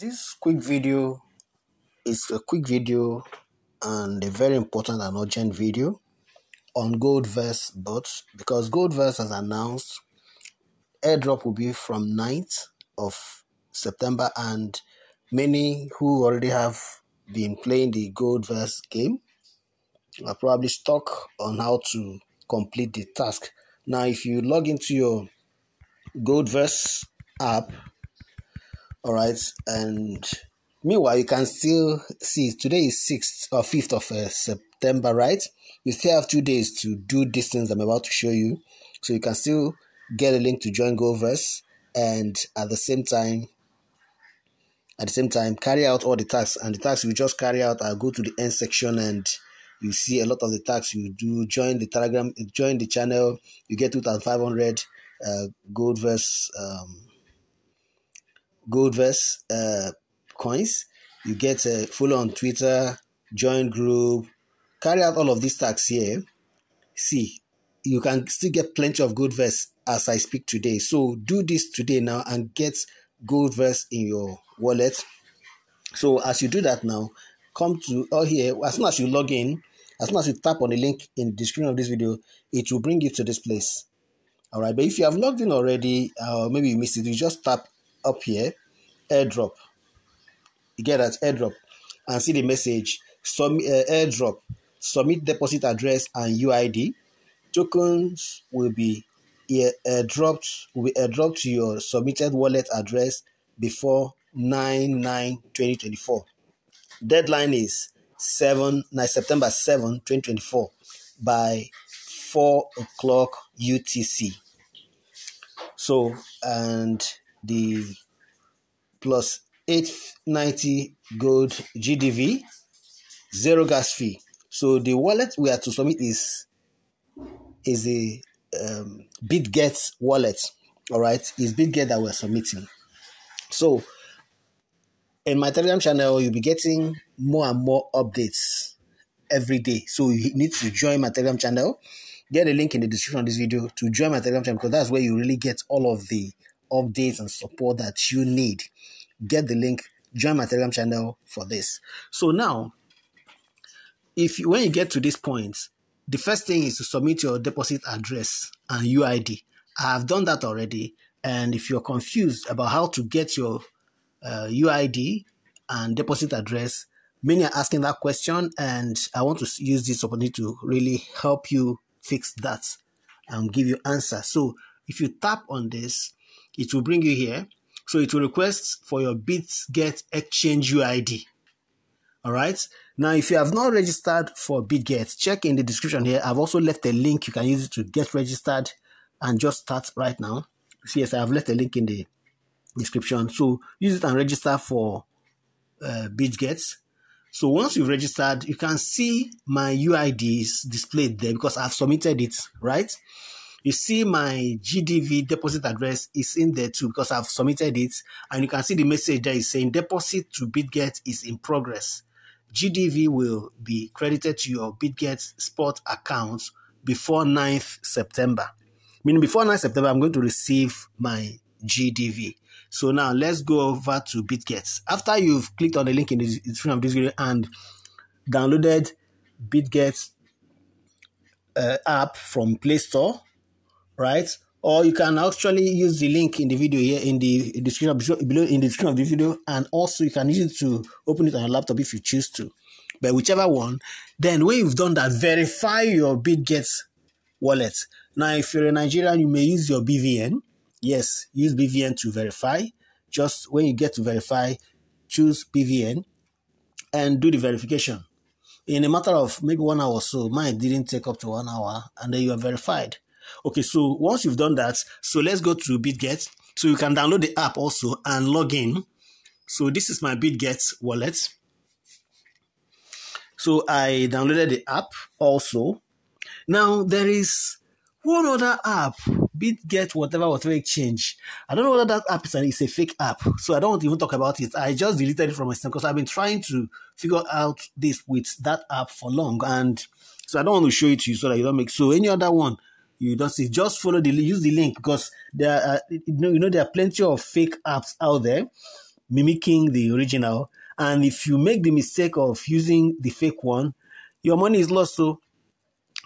This quick video is a quick video and a very important and urgent video on Goldverse bots because Goldverse has announced airdrop will be from 9th of September and many who already have been playing the Goldverse game are probably stuck on how to complete the task. Now if you log into your Goldverse app all right and meanwhile you can still see today is 6th or 5th of uh, september right? You still have two days to do these things i'm about to show you. So you can still get a link to join Goldverse and at the same time at the same time carry out all the tasks. And the tasks you just carry out i'll go to the end section and you see a lot of the tasks you do. Join the telegram join the channel. You get 2500 uh, goldverse um, Goldverse uh, coins. You get a follow on Twitter, join group, carry out all of these tasks here. See, you can still get plenty of Goldverse as I speak today. So do this today now and get Goldverse in your wallet. So as you do that now, come to all here. As soon as you log in, as soon as you tap on the link in the description of this video, it will bring you to this place. All right, but if you have logged in already, or uh, maybe you missed it, you just tap up here, airdrop. You get that airdrop and see the message. Submit uh, airdrop. Submit deposit address and UID. Tokens will be airdropped will be airdropped to your submitted wallet address before 9 9 2024. Deadline is 7 9 September 7 2024 by 4 o'clock UTC. So and the plus 890 gold GDV, zero gas fee. So the wallet we are to submit is is a um, BitGet wallet. All right, is BitGet that we're submitting. So in my Telegram channel, you'll be getting more and more updates every day. So you need to join my Telegram channel. Get a link in the description of this video to join my Telegram channel because that's where you really get all of the updates and support that you need. Get the link, join my Telegram channel for this. So now, if you, when you get to this point, the first thing is to submit your deposit address and UID. I have done that already. And if you're confused about how to get your uh, UID and deposit address, many are asking that question, and I want to use this opportunity to really help you fix that and give you answer. So if you tap on this, it will bring you here. So it will request for your BitGet Exchange UID. All right. Now, if you have not registered for BitGet, check in the description here. I've also left a link. You can use it to get registered and just start right now. So yes, I have left a link in the description. So use it and register for uh, BitGet. So once you've registered, you can see my UIDs displayed there because I've submitted it, right? You see my GDV deposit address is in there too because I've submitted it and you can see the message there is saying deposit to BitGet is in progress. GDV will be credited to your BitGet spot account before 9th September. Meaning before 9th September, I'm going to receive my GDV. So now let's go over to BitGet. After you've clicked on the link in the description of this video and downloaded BitGet uh, app from Play Store, right? Or you can actually use the link in the video here in the description below in the description of the video, and also you can use it to open it on your laptop if you choose to. But whichever one, then when you've done that, verify your BitGet wallet. Now, if you're a Nigerian, you may use your BVN. Yes, use BVN to verify. Just when you get to verify, choose BVN and do the verification. In a matter of maybe one hour or so, mine didn't take up to one hour, and then you are verified. Okay, so once you've done that, so let's go to BitGet. So you can download the app also and log in. So this is my BitGet wallet. So I downloaded the app also. Now there is one other app, BitGet, whatever, whatever exchange. I don't know whether that app is a, it's a fake app, so I don't even talk about it. I just deleted it from my system because I've been trying to figure out this with that app for long, and so I don't want to show it to you so that you don't make. So any other one, you don't see. Just follow the use the link because there are you know, you know there are plenty of fake apps out there. mimicking the original. And if you make the mistake of using the fake one, your money is lost. So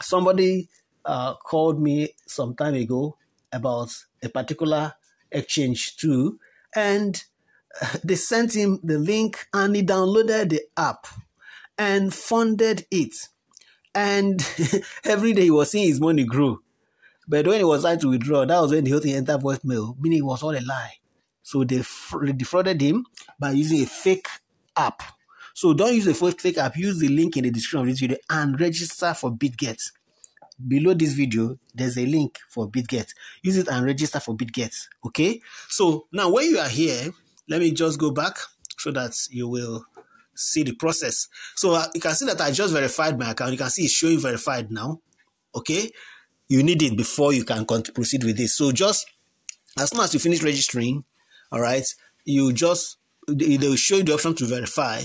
somebody uh, called me some time ago about a particular exchange too, and they sent him the link and he downloaded the app and funded it. And every day he was seeing his money grow. But when he was trying to withdraw, that was when the whole thing entered voicemail, meaning it was all a lie. So they defrauded him by using a fake app. So don't use a fake app. Use the link in the description of this video and register for BitGet. Below this video, there's a link for BitGet. Use it and register for BitGet. Okay. So now when you are here, let me just go back so that you will see the process. So uh, you can see that I just verified my account. You can see it's showing verified now. Okay. You need it before you can proceed with this. So just as soon as you finish registering, all right, you just they will show you the option to verify.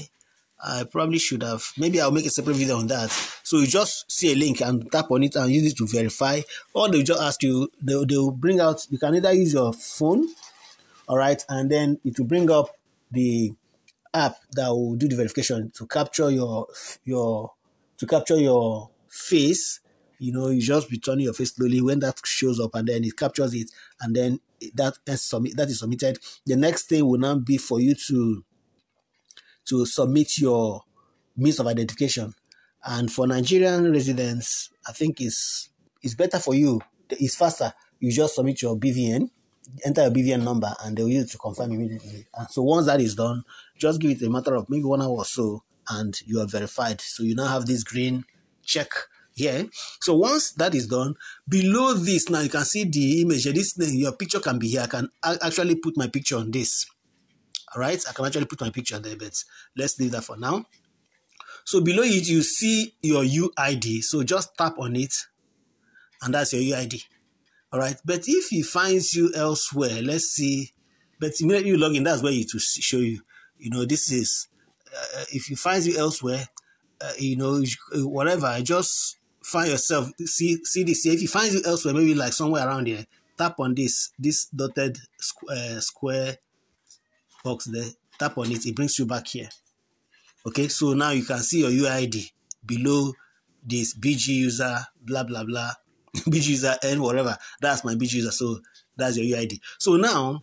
I probably should have. Maybe I'll make a separate video on that. So you just see a link and tap on it and use it to verify. Or they'll just ask you. They'll, they'll bring out. You can either use your phone, all right, and then it will bring up the app that will do the verification to capture your your to capture your face you know you just be turning your face slowly when that shows up and then it captures it and then that is submit that is submitted. The next thing will now be for you to to submit your means of identification. And for nigerian residents i think it's it's better for you. It's faster. You just submit your bvn enter your bvn number and they'll use it to confirm immediately. And so once that is done just give it a matter of maybe one hour or so and you are verified. So you now have this green check here. So once that is done, below this now you can see the image. This your picture can be here. I can actually put my picture on this. All right, I can actually put my picture there, but let's leave that for now. So below it, you see your UID. So just tap on it, and that's your UID. All right, but if he finds you elsewhere, let's see. But immediately you log in, that's where it will show you. You know, this is uh, if he finds you elsewhere, uh, you know, whatever. I just find yourself see see this. If you find it elsewhere, maybe like somewhere around here, tap on this this dotted uh, square box there. Tap on it. It brings you back here. Okay, so now you can see your UID below this BG user blah blah blah BG user and whatever. That's my BG user. So that's your UID. So now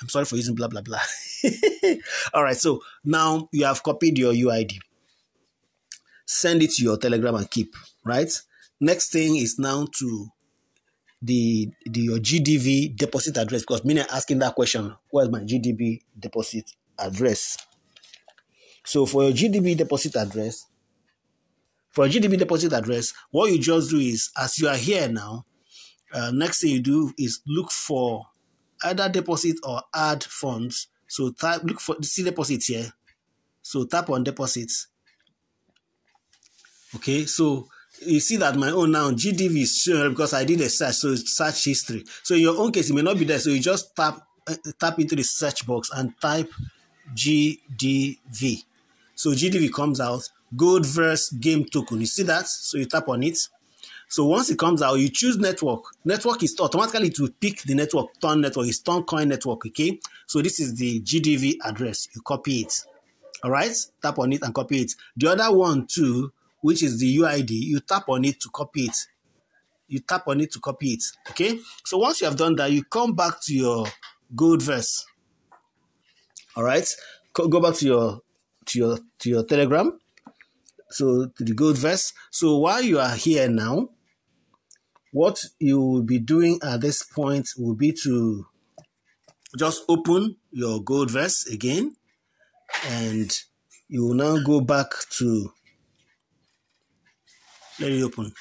I'm sorry for using blah blah blah. All right, so now you have copied your UID send it to your telegram and keep right? Next thing is now to the, the your gdv deposit address because many are asking that question where's my gdv deposit address? So for your gdv deposit address for a gdv deposit address what you just do is as you are here now uh, next thing you do is look for either deposit or add funds. So type look for see deposit here. So tap on deposits Okay, so you see that my own now GDV is showing because I did a search, so search history. So in your own case, it may not be there. So you just tap uh, tap into the search box and type GDV. So GDV comes out, Goldverse Game Token. You see that? So you tap on it. So once it comes out, you choose network. Network is automatically to pick the network, Ton network, is Ton Coin network, okay? So this is the GDV address. You copy it. All right? Tap on it and copy it. The other one too which is the UID, you tap on it to copy it. You tap on it to copy it. Okay. So once you have done that, you come back to your Goldverse. All right. Go back to your to your to your Telegram. So to the Goldverse. So while you are here now, what you will be doing at this point will be to just open your Goldverse again, and you will now go back to let it open.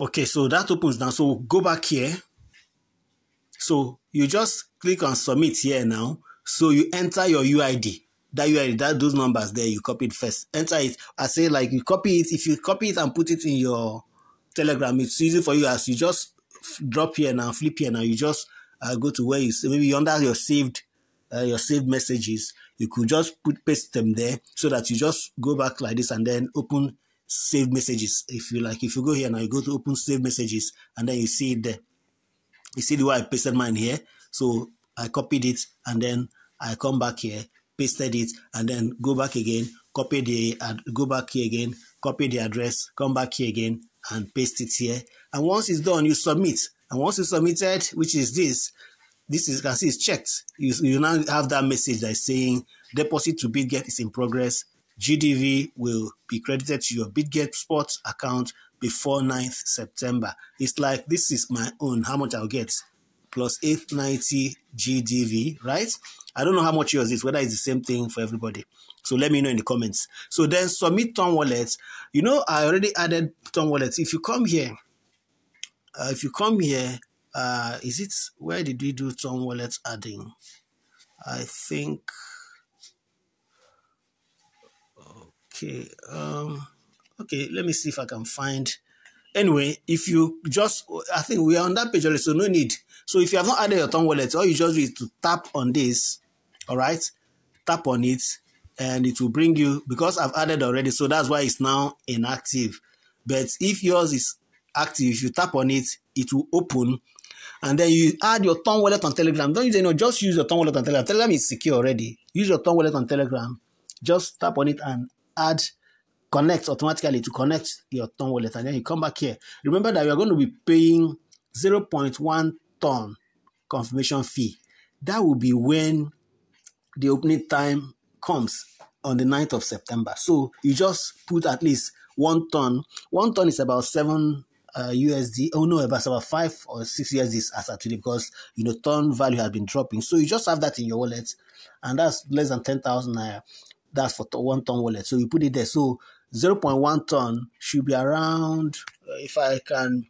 Okay, so that opens now. So go back here. So you just click on submit here now. So you enter your UID. That UID, that those numbers there, you copy it first. Enter it. I say like you copy it. If you copy it and put it in your Telegram, it's easy for you as you just drop here now, flip here now. You just uh, go to where you maybe under your saved uh, your saved messages, you could just put paste them there so that you just go back like this and then open save messages. If you like, if you go here now, you go to open save messages, and then you see it there. You see the way I pasted mine here. So I copied it, and then I come back here, pasted it, and then go back again, copy the go back here again, copy the address, come back here again, and paste it here. And once it's done, you submit. And once you submitted, which is this, this is you can see it's checked. You, you now have that message that is saying deposit to BitGet is in progress. GDV will be credited to your BitGet Sports account before 9th September. It's like this is my own, how much I'll get, plus 890 GDV, right? I don't know how much yours is, whether it's the same thing for everybody. So let me know in the comments. So then submit Ton Wallet. You know, I already added Ton Wallet. If you come here, uh, if you come here, uh, is it, where did we do Ton Wallet adding? I think, okay, um, okay, let me see if I can find, anyway, if you just, I think we are on that page already, so no need. So if you have not added your Ton Wallet, all you just is to tap on this, all right? Tap on it, and it will bring you because I've added already, so that's why it's now inactive. But if yours is active, if you tap on it, it will open, and then you add your Ton wallet on Telegram. Don't use know, just use your Ton wallet on Telegram. Telegram is secure already. Use your Ton wallet on Telegram. Just tap on it and add connect automatically to connect your Ton wallet, and then you come back here. Remember that you are going to be paying 0.1 ton confirmation fee. That will be when the opening time comes on the 9th of September. So you just put at least one ton. One ton is about seven uh, USD. Oh no, about about five or six USD as today because you know ton value has been dropping. So you just have that in your wallet, and that's less than ten thousand naira. That's for one ton wallet. So you put it there. So 0.1 ton should be around. Uh, if I can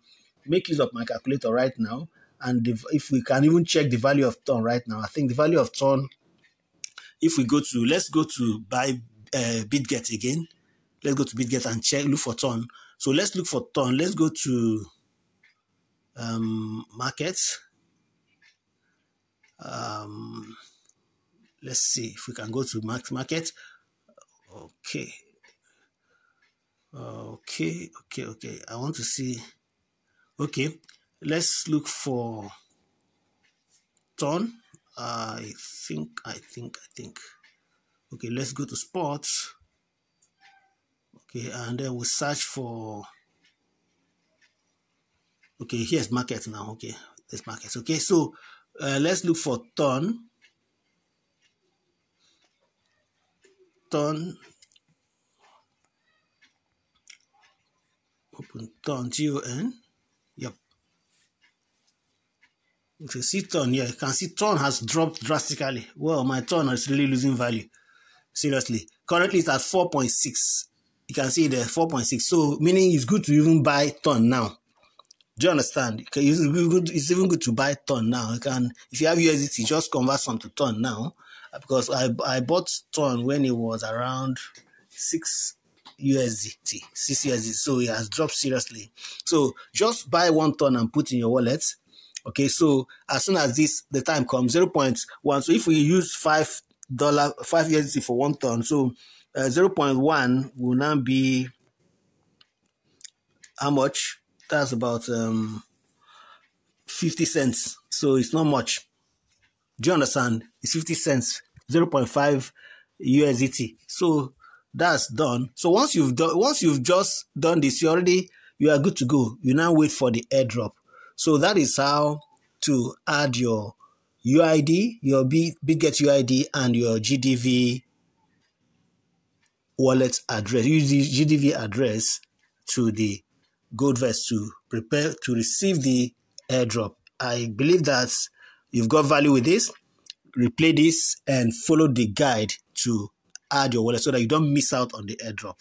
make use of my calculator right now, and if we can even check the value of ton right now, I think the value of ton if we go to let's go to buy uh, BitGet again. Let's go to BitGet and check look for ton. So let's look for ton. Let's go to um, markets. Um, let's see if we can go to market. Okay. Okay, okay, okay. I want to see. Okay, let's look for ton. I think, I think, I think. Okay, let's go to sports. Okay, and then we search for. Okay, here's market now. Okay, this market. Okay, so uh, let's look for ton. Ton. Open ton, T O N. Yep. You can see ton here. You can see ton has dropped drastically. Well, my ton is really losing value. Seriously. Currently it's at 4.6. You can see the 4.6. So meaning it's good to even buy ton now. Do you understand? It's, even good to buy ton now. You can if you have USDT, just convert some to ton now. Because I I bought ton when it was around six USDT, six USD. So it has dropped seriously. So just buy one ton and put in your wallet Okay, so as soon as this the time comes, 0.1. So if we use five dollar five USD for one ton, so uh, 0.1 will now be how much? That's about um 50 cents. So it's not much. Do you understand? It's 50 cents, 0.5 USDT. So that's done. So once you've done once you've just done this, you already you are good to go. You now wait for the airdrop. So that is how to add your UID, your BitGet UID, and your GDV wallet address. Use GDV address to the Goldverse to prepare to receive the airdrop. I believe that you've got value with this. Replay this and follow the guide to add your wallet so that you don't miss out on the airdrop.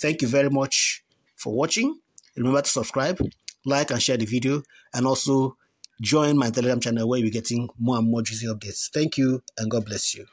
Thank you very much for watching. Remember to subscribe like and share the video, and also join my Telegram channel where you'll be getting more and more juicy updates. Thank you, and God bless you.